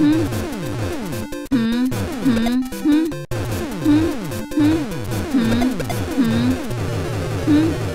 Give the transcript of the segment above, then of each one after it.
Hmm. Mm-hmm.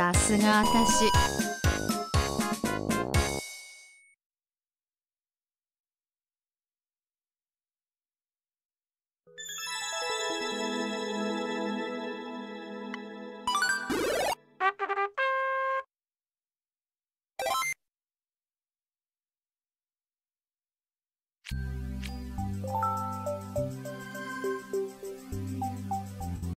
さすが私。